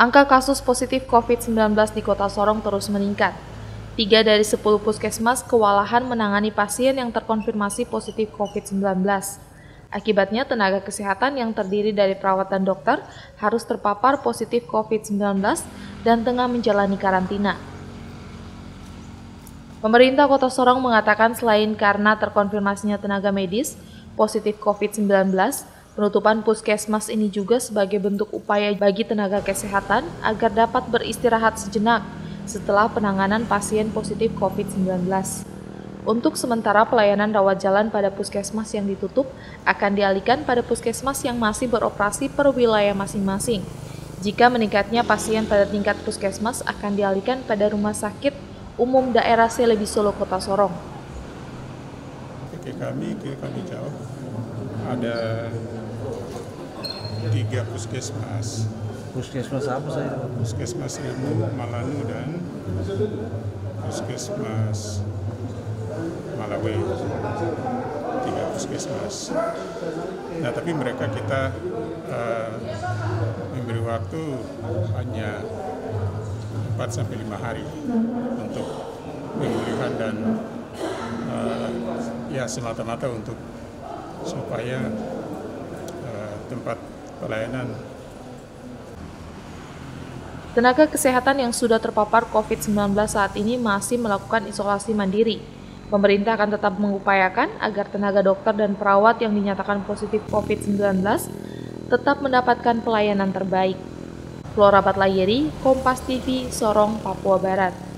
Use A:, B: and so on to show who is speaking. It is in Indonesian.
A: Angka kasus positif COVID-19 di kota Sorong terus meningkat. Tiga dari 10 puskesmas kewalahan menangani pasien yang terkonfirmasi positif COVID-19. Akibatnya tenaga kesehatan yang terdiri dari perawat dan dokter harus terpapar positif COVID-19 dan tengah menjalani karantina. Pemerintah Kota Sorong mengatakan selain karena terkonfirmasinya tenaga medis positif COVID-19, Penutupan puskesmas ini juga sebagai bentuk upaya bagi tenaga kesehatan agar dapat beristirahat sejenak setelah penanganan pasien positif COVID-19. Untuk sementara pelayanan rawat jalan pada puskesmas yang ditutup akan dialihkan pada puskesmas yang masih beroperasi per wilayah masing-masing. Jika meningkatnya pasien pada tingkat puskesmas akan dialihkan pada rumah sakit umum daerah Selebi Solo Kota Sorong.
B: Oke, kami, kami jawab ada tiga puskesmas.
C: Puskesmas apa saya?
B: Puskesmas Ilmu Malanu dan Puskesmas Malawi. Tiga puskesmas. Nah, tapi mereka kita uh, memberi waktu hanya 4 sampai 5 hari untuk pemulihan dan ya semata-mata untuk supaya uh, tempat pelayanan.
A: Tenaga kesehatan yang sudah terpapar COVID-19 saat ini masih melakukan isolasi mandiri. Pemerintah akan tetap mengupayakan agar tenaga dokter dan perawat yang dinyatakan positif COVID-19 tetap mendapatkan pelayanan terbaik. Flora Batlayeri, Kompas TV, Sorong, Papua Barat.